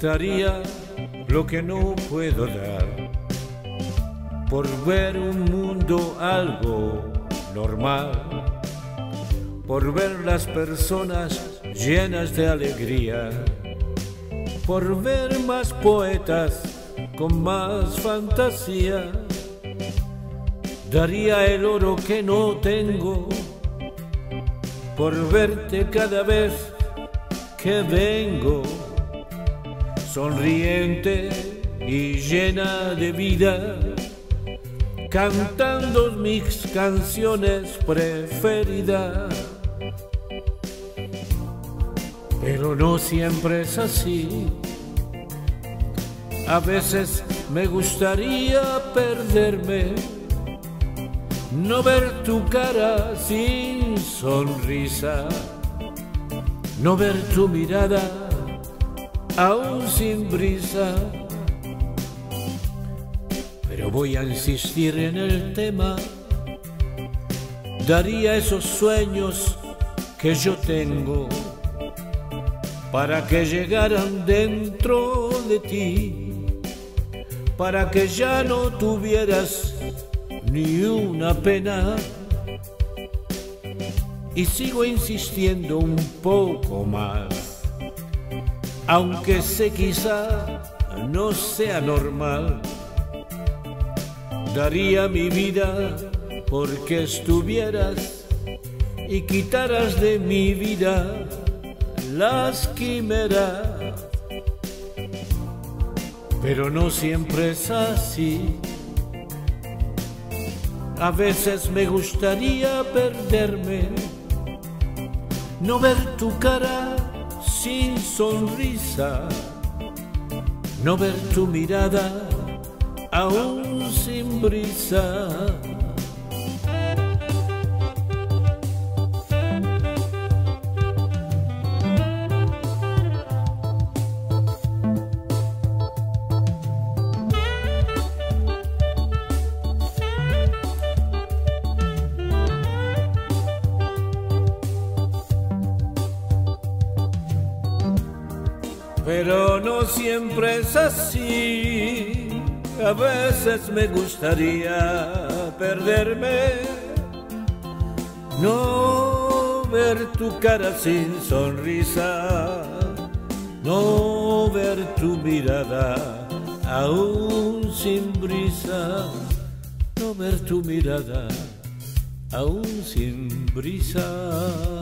Daría lo que no puedo dar por ver un mundo algo normal, por ver las personas llenas de alegría, por ver más poetas con más fantasía. Daría el oro que no tengo por verte cada vez que vengo sonriente y llena de vida, cantando mis canciones preferidas. Pero no siempre es así. A veces me gustaría perderme, no ver tu cara sin sonrisa, no ver tu mirada aún sin brisa. Pero voy a insistir en el tema. Daría esos sueños que yo tengo para que llegaran dentro de ti, para que ya no tuvieras ni una pena. Y sigo insistiendo un poco más aunque sé quizá no sea normal. Daría mi vida porque estuvieras y quitaras de mi vida las quimeras. Pero no siempre es así. A veces me gustaría perderme, no ver tu cara sin sonrisa, no ver tu mirada aún sin brisa. pero no siempre es así. A veces me gustaría perderme, no ver tu cara sin sonrisa, no ver tu mirada aún sin brisa, no ver tu mirada aún sin brisa.